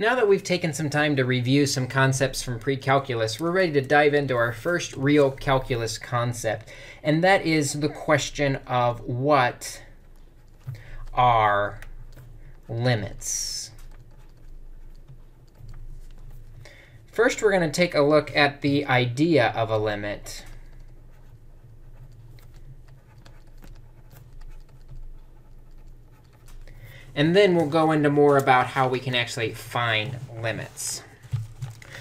Now that we've taken some time to review some concepts from pre-calculus, we're ready to dive into our first real calculus concept. And that is the question of what are limits? First, we're going to take a look at the idea of a limit. And then we'll go into more about how we can actually find limits.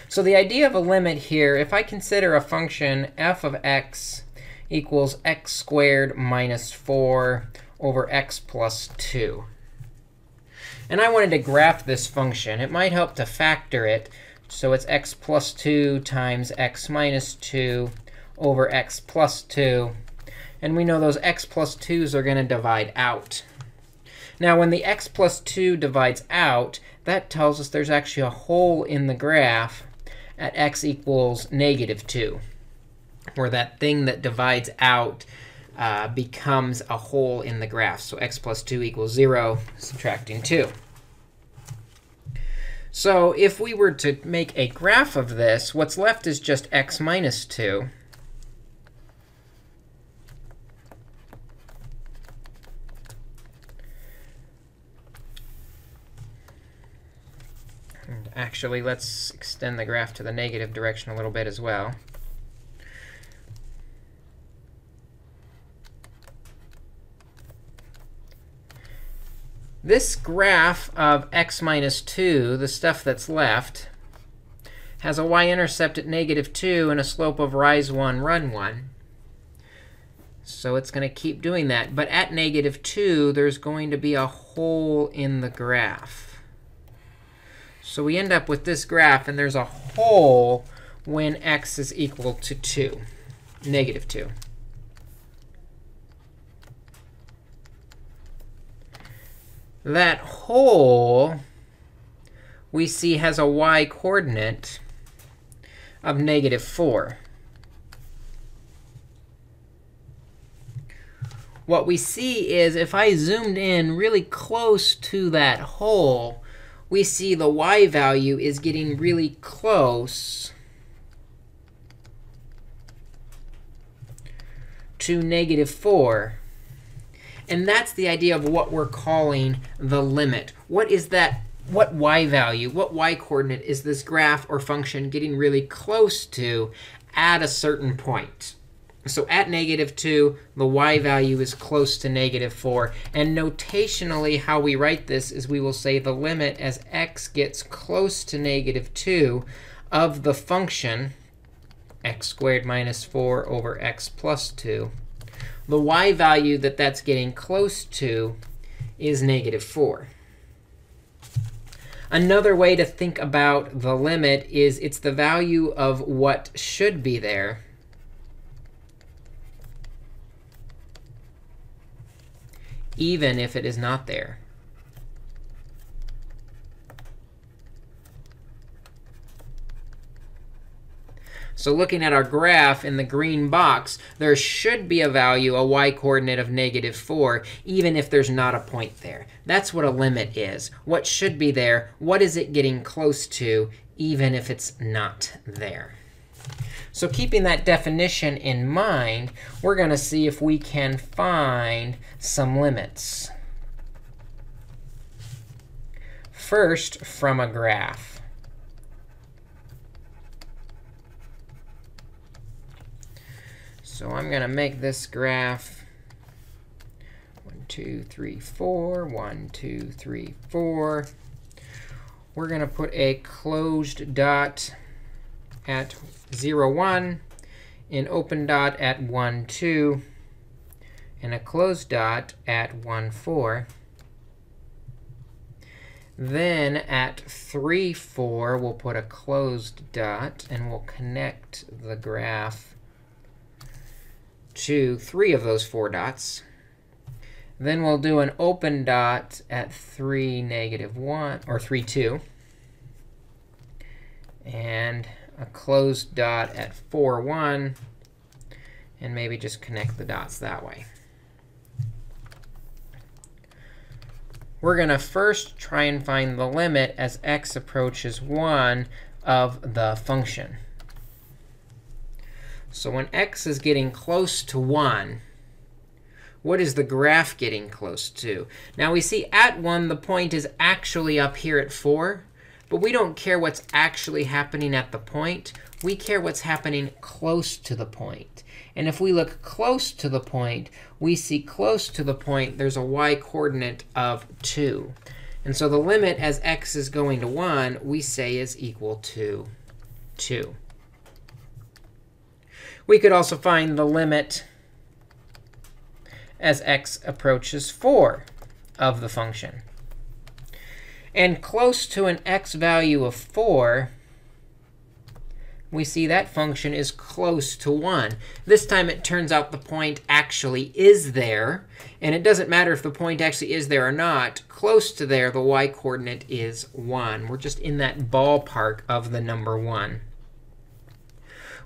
So the idea of a limit here, if I consider a function f of x equals x squared minus 4 over x plus 2. And I wanted to graph this function. It might help to factor it. So it's x plus 2 times x minus 2 over x plus 2. And we know those x plus 2s are going to divide out. Now, when the x plus 2 divides out, that tells us there's actually a hole in the graph at x equals negative 2, where that thing that divides out uh, becomes a hole in the graph. So x plus 2 equals 0, subtracting 2. So if we were to make a graph of this, what's left is just x minus 2. Actually, let's extend the graph to the negative direction a little bit as well. This graph of x minus 2, the stuff that's left, has a y-intercept at negative 2 and a slope of rise 1, run 1. So it's going to keep doing that. But at negative 2, there's going to be a hole in the graph. So we end up with this graph, and there's a hole when x is equal to 2, negative 2. That hole we see has a y coordinate of negative 4. What we see is if I zoomed in really close to that hole, we see the y value is getting really close to negative 4. And that's the idea of what we're calling the limit. What is that? What y value, what y coordinate is this graph or function getting really close to at a certain point? So at negative 2, the y value is close to negative 4. And notationally, how we write this is we will say the limit as x gets close to negative 2 of the function x squared minus 4 over x plus 2. The y value that that's getting close to is negative 4. Another way to think about the limit is it's the value of what should be there even if it is not there. So looking at our graph in the green box, there should be a value, a y-coordinate of negative 4, even if there's not a point there. That's what a limit is. What should be there? What is it getting close to, even if it's not there? So keeping that definition in mind, we're going to see if we can find some limits. First, from a graph. So I'm going to make this graph 1, 2, 3, 4, 1, 2, 3, 4. We're going to put a closed dot at 0, 1, an open dot at 1, 2, and a closed dot at 1, 4. Then at 3, 4, we'll put a closed dot, and we'll connect the graph to three of those four dots. Then we'll do an open dot at 3, negative 1, or 3, 2. And a closed dot at 4, 1, and maybe just connect the dots that way. we're going to first try and find the limit as x approaches 1 of the function. So when x is getting close to 1, what is the graph getting close to? Now we see at 1, the point is actually up here at 4. But we don't care what's actually happening at the point. We care what's happening close to the point. And if we look close to the point, we see close to the point there's a y coordinate of 2. And so the limit as x is going to 1, we say is equal to 2. We could also find the limit as x approaches 4 of the function. And close to an x value of 4, we see that function is close to 1. This time, it turns out the point actually is there. And it doesn't matter if the point actually is there or not. Close to there, the y coordinate is 1. We're just in that ballpark of the number 1.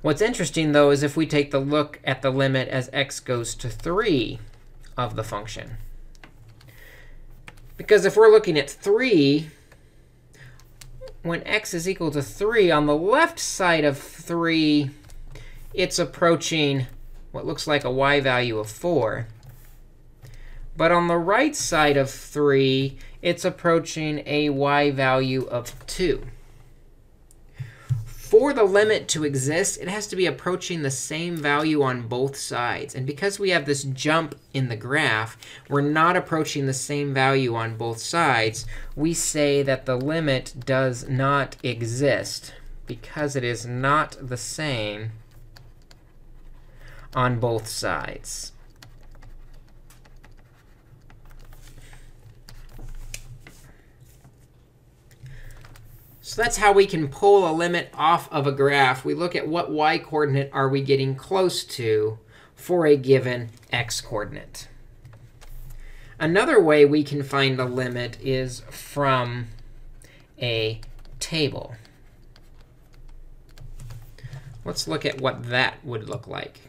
What's interesting, though, is if we take the look at the limit as x goes to 3 of the function. Because if we're looking at 3, when x is equal to 3, on the left side of 3, it's approaching what looks like a y value of 4. But on the right side of 3, it's approaching a y value of 2 for the limit to exist, it has to be approaching the same value on both sides. And because we have this jump in the graph, we're not approaching the same value on both sides. We say that the limit does not exist because it is not the same on both sides. So that's how we can pull a limit off of a graph. We look at what y coordinate are we getting close to for a given x coordinate. Another way we can find a limit is from a table. Let's look at what that would look like.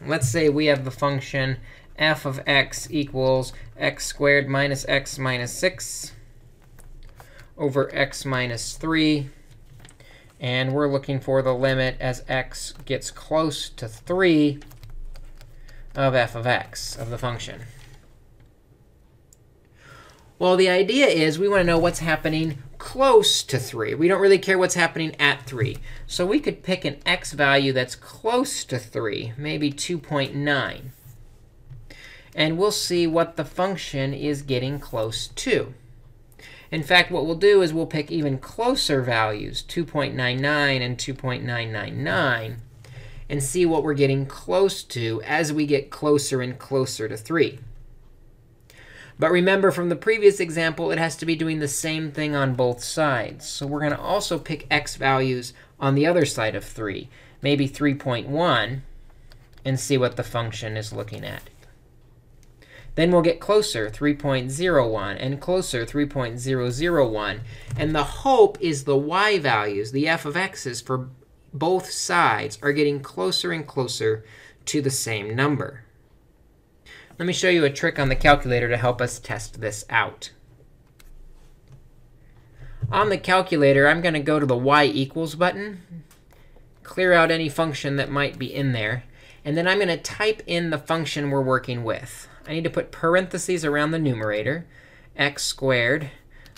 Let's say we have the function f of x equals x squared minus x minus 6 over x minus 3. And we're looking for the limit as x gets close to 3 of f of x, of the function. Well, the idea is we want to know what's happening close to 3. We don't really care what's happening at 3. So we could pick an x value that's close to 3, maybe 2.9. And we'll see what the function is getting close to. In fact, what we'll do is we'll pick even closer values, 2.99 and 2.999, and see what we're getting close to as we get closer and closer to 3. But remember, from the previous example, it has to be doing the same thing on both sides. So we're going to also pick x values on the other side of 3, maybe 3.1, and see what the function is looking at. Then we'll get closer, 3.01, and closer, 3.001. And the hope is the y values, the f of x's for both sides, are getting closer and closer to the same number. Let me show you a trick on the calculator to help us test this out. On the calculator, I'm going to go to the y equals button, clear out any function that might be in there, and then I'm going to type in the function we're working with. I need to put parentheses around the numerator, x squared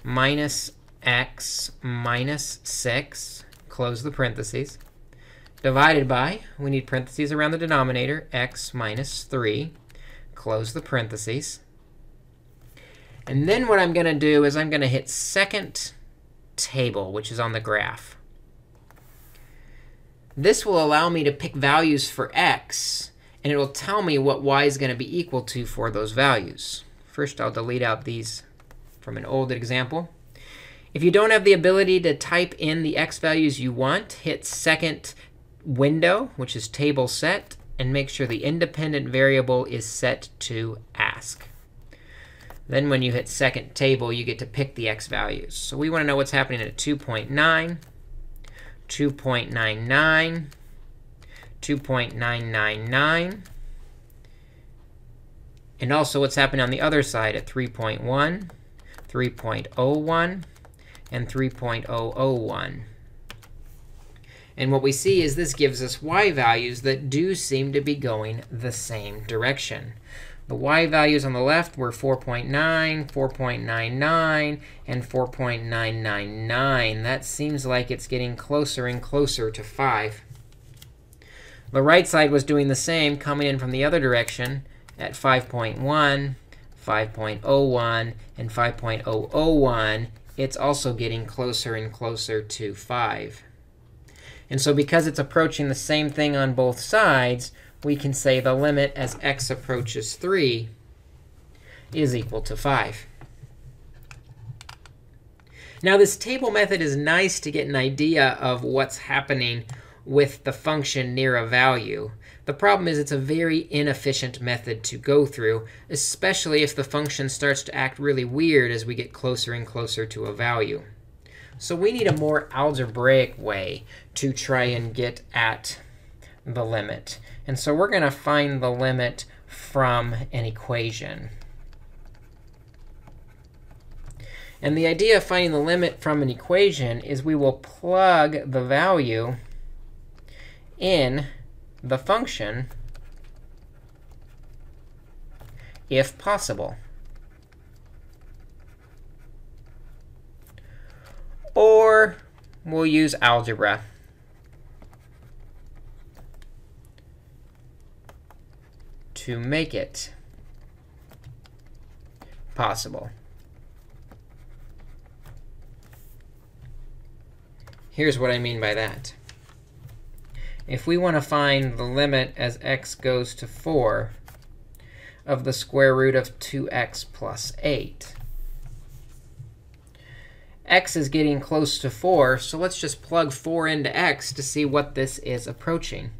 minus x minus 6, close the parentheses, divided by, we need parentheses around the denominator, x minus 3, close the parentheses. And then what I'm going to do is I'm going to hit second table, which is on the graph. This will allow me to pick values for x and it will tell me what y is going to be equal to for those values. First, I'll delete out these from an old example. If you don't have the ability to type in the x values you want, hit second window, which is table set, and make sure the independent variable is set to ask. Then when you hit second table, you get to pick the x values. So we want to know what's happening at 2.9, 2.99, 2.999. And also what's happening on the other side at 3.1, 3.01, and 3.001. And what we see is this gives us y values that do seem to be going the same direction. The y values on the left were 4.9, 4.99, and 4.999. That seems like it's getting closer and closer to 5. The right side was doing the same, coming in from the other direction at 5.1, 5.01, and 5.001. It's also getting closer and closer to 5. And so because it's approaching the same thing on both sides, we can say the limit as x approaches 3 is equal to 5. Now, this table method is nice to get an idea of what's happening with the function near a value. The problem is it's a very inefficient method to go through, especially if the function starts to act really weird as we get closer and closer to a value. So we need a more algebraic way to try and get at the limit. And so we're going to find the limit from an equation. And the idea of finding the limit from an equation is we will plug the value in the function if possible. Or we'll use algebra. to make it possible. Here's what I mean by that. If we want to find the limit as x goes to 4 of the square root of 2x plus 8, x is getting close to 4, so let's just plug 4 into x to see what this is approaching.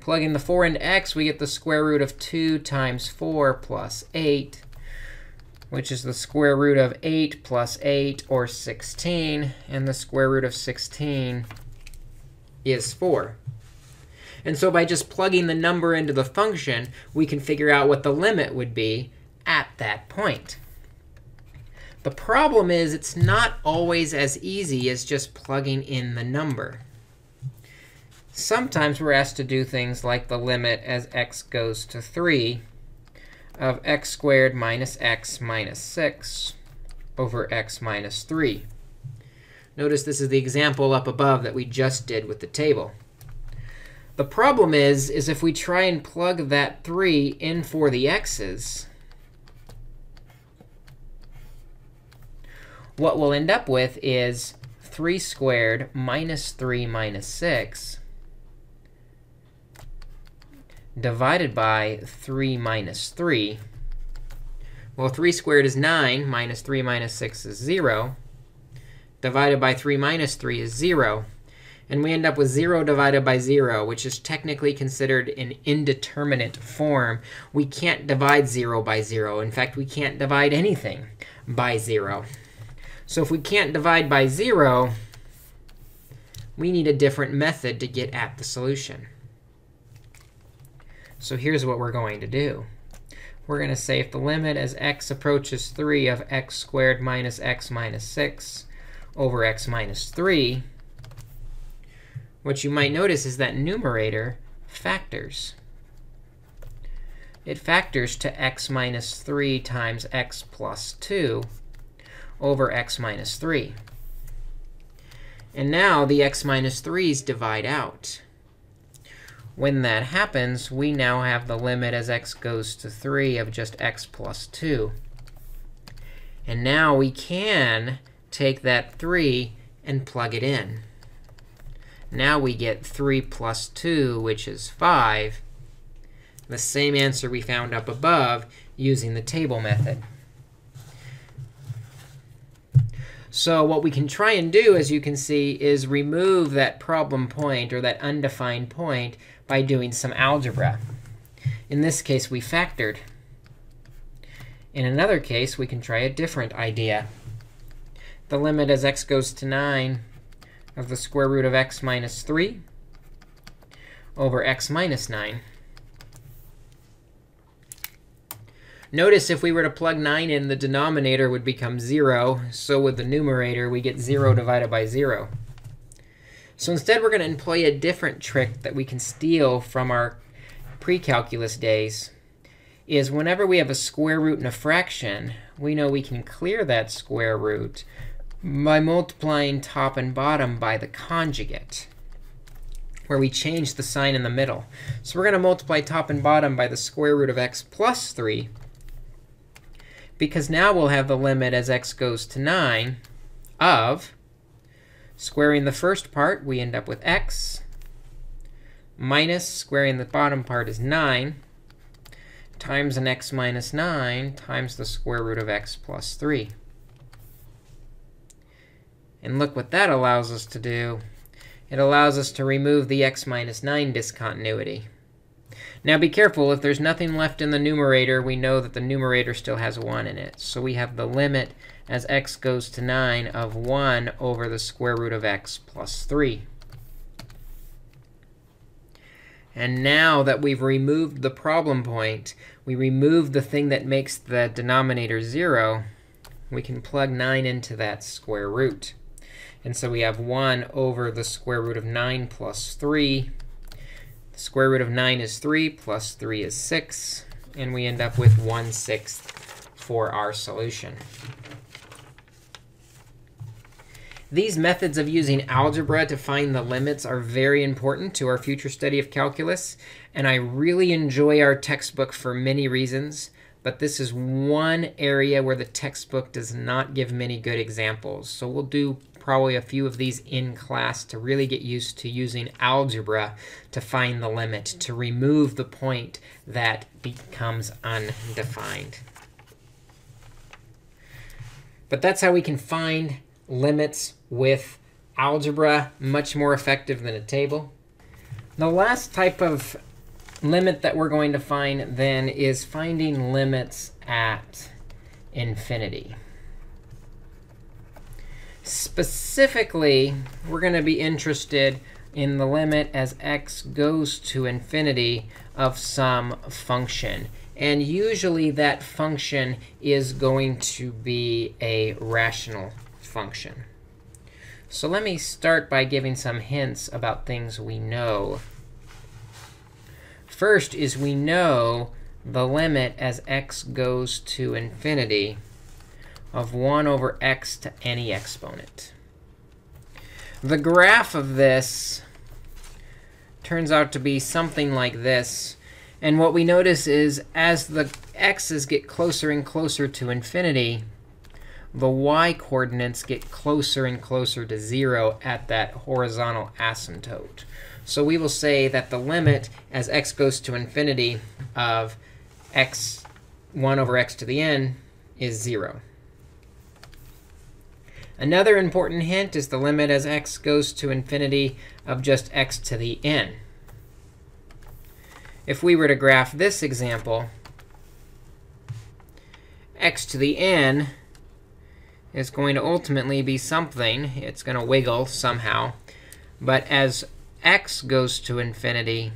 Plugging the 4 into x, we get the square root of 2 times 4 plus 8, which is the square root of 8 plus 8, or 16. And the square root of 16 is 4. And so by just plugging the number into the function, we can figure out what the limit would be at that point. The problem is it's not always as easy as just plugging in the number. Sometimes we're asked to do things like the limit as x goes to 3 of x squared minus x minus 6 over x minus 3. Notice this is the example up above that we just did with the table. The problem is, is if we try and plug that 3 in for the x's, what we'll end up with is 3 squared minus 3 minus 6 divided by 3 minus 3. Well, 3 squared is 9, minus 3 minus 6 is 0. Divided by 3 minus 3 is 0. And we end up with 0 divided by 0, which is technically considered an indeterminate form. We can't divide 0 by 0. In fact, we can't divide anything by 0. So if we can't divide by 0, we need a different method to get at the solution. So here's what we're going to do. We're going to say if the limit as x approaches 3 of x squared minus x minus 6 over x minus 3, what you might notice is that numerator factors. It factors to x minus 3 times x plus 2 over x minus 3. And now the x minus 3's divide out. When that happens, we now have the limit as x goes to 3 of just x plus 2. And now we can take that 3 and plug it in. Now we get 3 plus 2, which is 5, the same answer we found up above using the table method. So what we can try and do, as you can see, is remove that problem point or that undefined point by doing some algebra. In this case, we factored. In another case, we can try a different idea. The limit as x goes to 9 of the square root of x minus 3 over x minus 9. Notice if we were to plug 9 in, the denominator would become 0. So with the numerator, we get 0 divided by 0. So instead, we're going to employ a different trick that we can steal from our pre-calculus days is whenever we have a square root in a fraction, we know we can clear that square root by multiplying top and bottom by the conjugate, where we change the sign in the middle. So we're going to multiply top and bottom by the square root of x plus 3 because now we'll have the limit as x goes to 9 of squaring the first part, we end up with x, minus squaring the bottom part is 9, times an x minus 9 times the square root of x plus 3. And look what that allows us to do. It allows us to remove the x minus 9 discontinuity. Now be careful, if there's nothing left in the numerator, we know that the numerator still has 1 in it. So we have the limit as x goes to 9 of 1 over the square root of x plus 3. And now that we've removed the problem point, we remove the thing that makes the denominator 0, we can plug 9 into that square root. And so we have 1 over the square root of 9 plus 3 the square root of 9 is 3, plus 3 is 6. And we end up with 1 sixth for our solution. These methods of using algebra to find the limits are very important to our future study of calculus. And I really enjoy our textbook for many reasons. But this is one area where the textbook does not give many good examples. So we'll do probably a few of these in class to really get used to using algebra to find the limit, to remove the point that becomes undefined. But that's how we can find limits with algebra, much more effective than a table. The last type of limit that we're going to find then is finding limits at infinity. Specifically, we're going to be interested in the limit as x goes to infinity of some function. And usually that function is going to be a rational function. So let me start by giving some hints about things we know. First is we know the limit as x goes to infinity of 1 over x to any exponent. The graph of this turns out to be something like this. And what we notice is as the x's get closer and closer to infinity, the y coordinates get closer and closer to 0 at that horizontal asymptote. So we will say that the limit as x goes to infinity of x 1 over x to the n is 0. Another important hint is the limit as x goes to infinity of just x to the n. If we were to graph this example, x to the n is going to ultimately be something. It's going to wiggle somehow. But as x goes to infinity,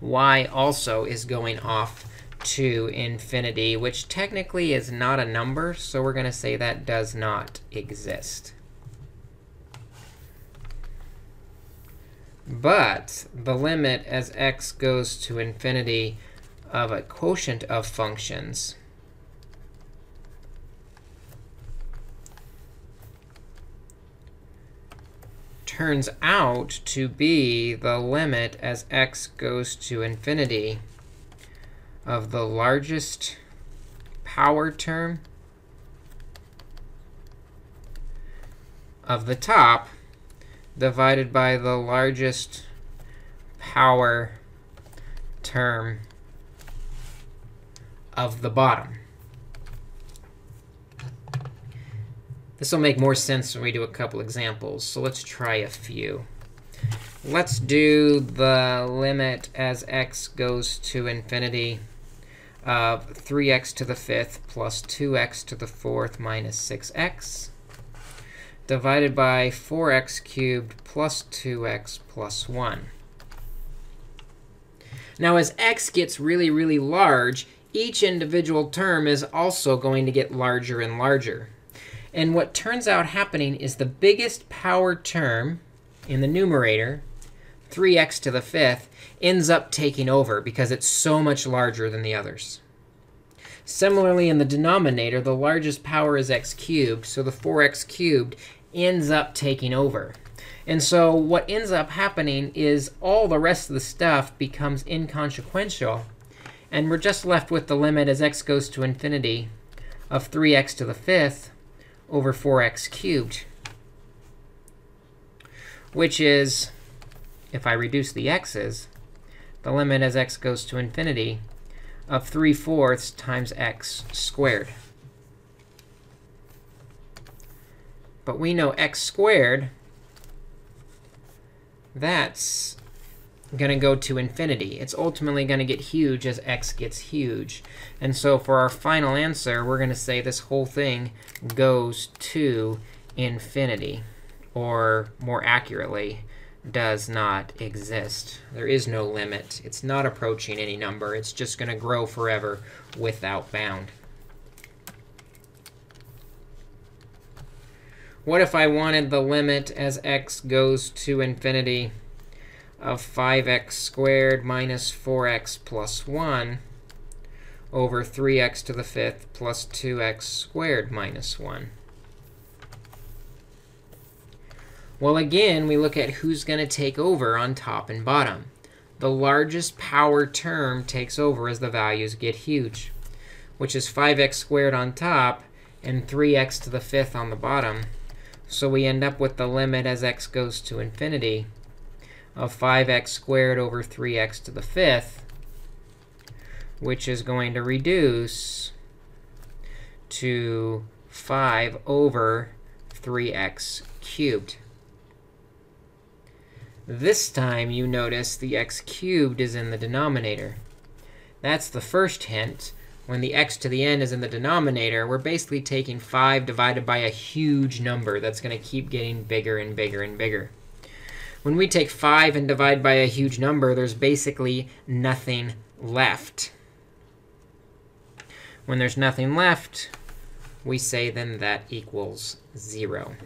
y also is going off to infinity, which technically is not a number. So we're going to say that does not exist. But the limit as x goes to infinity of a quotient of functions turns out to be the limit as x goes to infinity of the largest power term of the top divided by the largest power term of the bottom. This will make more sense when we do a couple examples. So let's try a few. Let's do the limit as x goes to infinity of 3x to the fifth plus 2x to the fourth minus 6x divided by 4x cubed plus 2x plus 1. Now, as x gets really, really large, each individual term is also going to get larger and larger. And what turns out happening is the biggest power term in the numerator, 3x to the fifth, ends up taking over because it's so much larger than the others. Similarly, in the denominator, the largest power is x cubed, so the 4x cubed ends up taking over. And so what ends up happening is all the rest of the stuff becomes inconsequential. And we're just left with the limit as x goes to infinity of 3x to the fifth over 4x cubed, which is, if I reduce the x's, the limit as x goes to infinity of 3 fourths times x squared. But we know x squared, that's going to go to infinity. It's ultimately going to get huge as x gets huge. And so for our final answer, we're going to say this whole thing goes to infinity, or more accurately, does not exist. There is no limit. It's not approaching any number. It's just going to grow forever without bound. What if I wanted the limit as x goes to infinity of 5x squared minus 4x plus 1 over 3x to the fifth plus 2x squared minus 1? Well, again, we look at who's going to take over on top and bottom. The largest power term takes over as the values get huge, which is 5x squared on top and 3x to the fifth on the bottom. So we end up with the limit as x goes to infinity of 5x squared over 3x to the fifth, which is going to reduce to 5 over 3x cubed. This time, you notice the x cubed is in the denominator. That's the first hint. When the x to the n is in the denominator, we're basically taking 5 divided by a huge number that's going to keep getting bigger and bigger and bigger. When we take 5 and divide by a huge number, there's basically nothing left. When there's nothing left, we say then that equals 0.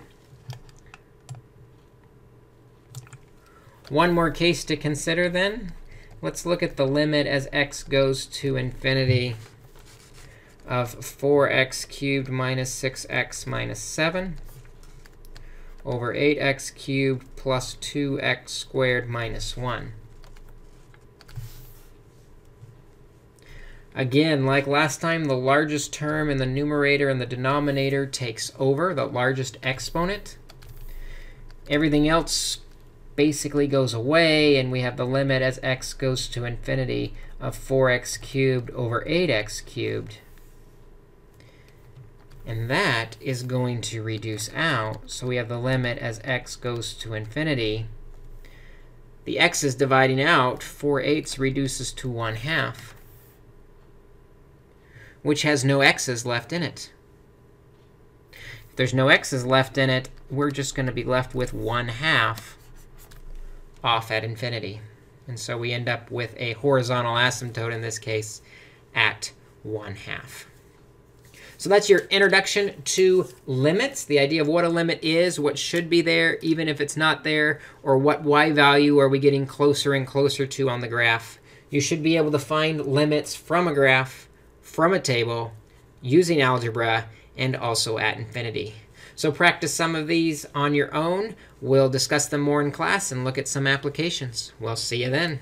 One more case to consider then. Let's look at the limit as x goes to infinity of 4x cubed minus 6x minus 7 over 8x cubed plus 2x squared minus 1. Again, like last time, the largest term in the numerator and the denominator takes over, the largest exponent. Everything else basically goes away, and we have the limit as x goes to infinity of 4x cubed over 8x cubed. And that is going to reduce out. So we have the limit as x goes to infinity. The x is dividing out. 4 eighths reduces to 1 half, which has no x's left in it. If there's no x's left in it, we're just going to be left with 1 half off at infinity. And so we end up with a horizontal asymptote, in this case, at 1 half. So that's your introduction to limits, the idea of what a limit is, what should be there, even if it's not there, or what y value are we getting closer and closer to on the graph. You should be able to find limits from a graph, from a table, using algebra, and also at infinity. So practice some of these on your own. We'll discuss them more in class and look at some applications. We'll see you then.